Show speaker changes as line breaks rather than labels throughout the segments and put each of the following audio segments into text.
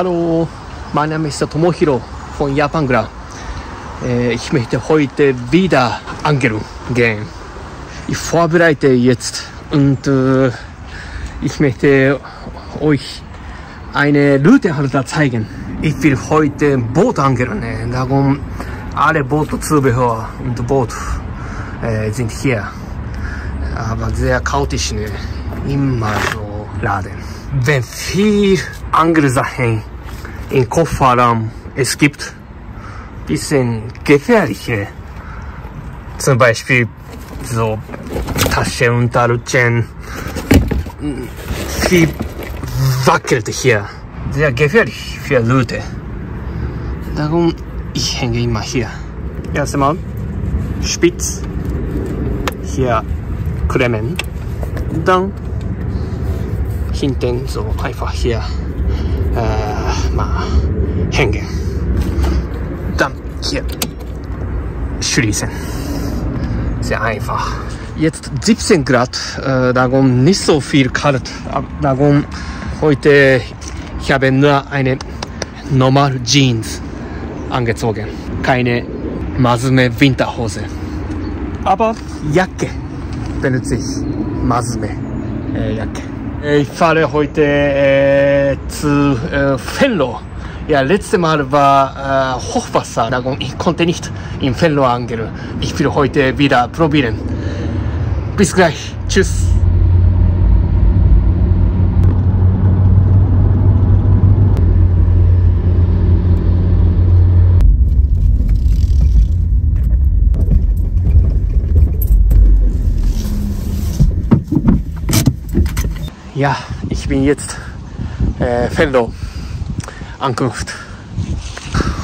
Hallo, mein Name ist Tomohiro von Japan Gra. Äh, ich möchte heute wieder angeln gehen. Ich vorbereite jetzt und äh, ich möchte euch eine Routehalter zeigen. Ich will heute Boot angeln. Darum alle Bootzubehör und Boot äh, sind hier. Aber sehr chaotisch, ne? immer so laden. Wenn viel andere Sachen im Kofferraum. Es gibt, bisschen gefährliche, zum Beispiel so Tasche unterrutschen, viel wackelt hier, sehr gefährlich für Leute. Darum ich hänge immer hier. Erstmal spitz, hier klemmen, dann hinten so einfach hier äh, mal hängen. Dann hier schließen. Sehr einfach. Jetzt 17 Grad, äh, darum nicht so viel kalt. Darum heute ich habe nur eine normale Jeans angezogen. Keine Masume Winterhose. Aber Jacke benutze ich. Masume äh, Jacke. Ich fahre heute äh, zu äh, Fenlo. Ja, letztes Mal war äh, Hochwasser, ich konnte nicht in Fenlo angeln. Ich will heute wieder probieren. Bis gleich. Tschüss. Ja, ich bin jetzt äh, Fellow Ankunft.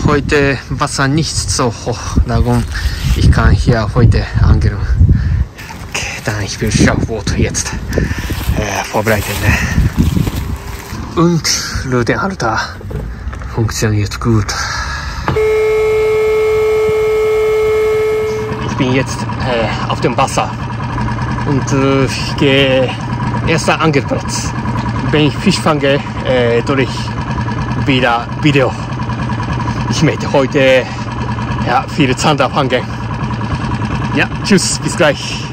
Heute Wasser nicht so hoch, darum ich kann hier heute angeln. Okay, dann ich will Schauboot jetzt äh, vorbereiten. Ne? Und Rutenhalter funktioniert gut. Ich bin jetzt äh, auf dem Wasser und äh, ich gehe erster Angelplatz. Wenn ich Fisch fange, äh, durch wieder Video. Ich möchte heute ja, viele Zander fangen. Ja, tschüss, bis gleich.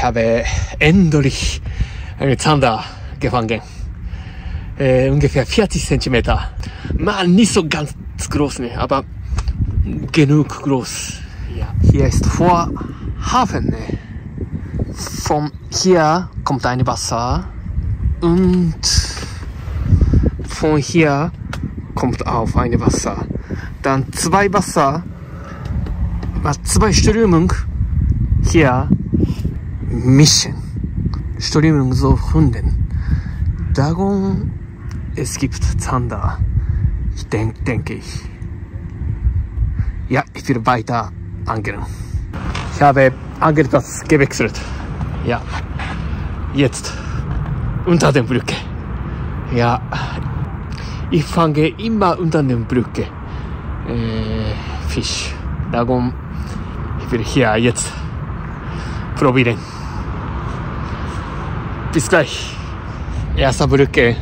Ich habe endlich eine Zander gefangen. Äh, ungefähr 40 Zentimeter. Mal nicht so ganz groß, ne, aber genug groß. Ja. Hier ist vor Hafen. Ne. Von hier kommt ein Wasser und von hier kommt auch ein Wasser. Dann zwei Wasser, zwei Strömungen hier mischen. Strömung so finden. Darum es gibt Zander. Ich denk, denke ich. Ja, ich will weiter angeln. Ich habe Angelplatz gewechselt. Ja, jetzt unter der Brücke. Ja, ich fange immer unter der Brücke äh, Fisch. Darum ich will hier jetzt probieren. Bis gleich. Erster Brücke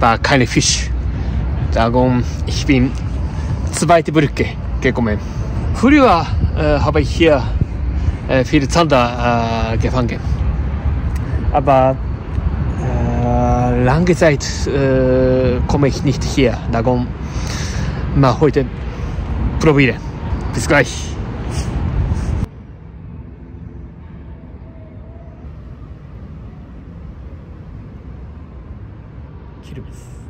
war keine Fisch. Darum ich bin zweite Brücke gekommen. Früher äh, habe ich hier äh, viele Zander äh, gefangen. Aber äh, lange Zeit äh, komme ich nicht hier. Darum mal heute probieren. Bis gleich. 昼です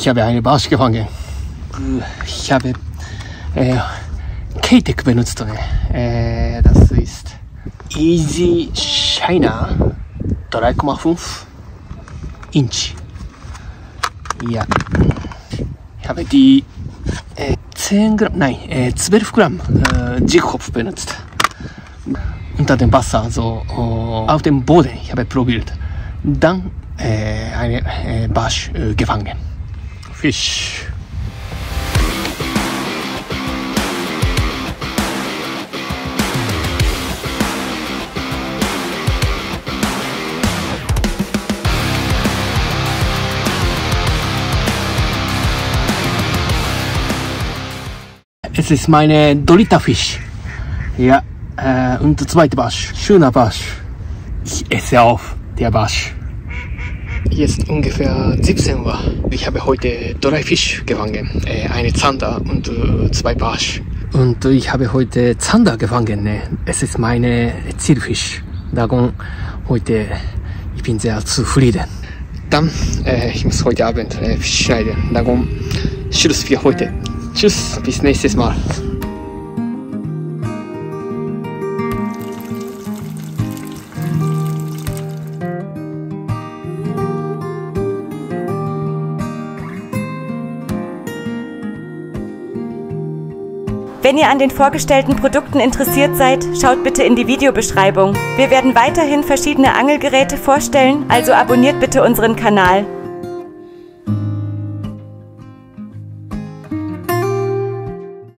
Ich habe eine Barsch gefangen. Ich habe äh, K-Tech benutzt. Äh, das ist Easy Shiner 3,5 Inch. Ja. Ich habe die äh, 10 Gramm, nein, äh, 12 Gramm äh, Jigkopf benutzt. Unter dem Wasser, so oh, auf dem Boden. Ich habe probiert. Dann äh, eine äh, Barsch äh, gefangen. Fisch. Es ist meine Dolita Fisch. Ja, äh, und der zweite Barsch. Schöner Barsch. Ich esse auf, der Barsch. Jetzt ungefähr 17 Uhr. Ich habe heute drei Fisch gefangen. Äh, eine Zander und äh, zwei Barsch. Und ich habe heute Zander gefangen. Es ist meine Zielfisch. Darum heute, ich bin sehr zufrieden. Dann, äh, ich muss heute Abend äh, Fisch schneiden. Darum, Schluss für heute. Tschüss, bis nächstes Mal.
Wenn ihr an den vorgestellten Produkten interessiert seid, schaut bitte in die Videobeschreibung. Wir werden weiterhin verschiedene Angelgeräte vorstellen, also abonniert bitte unseren Kanal.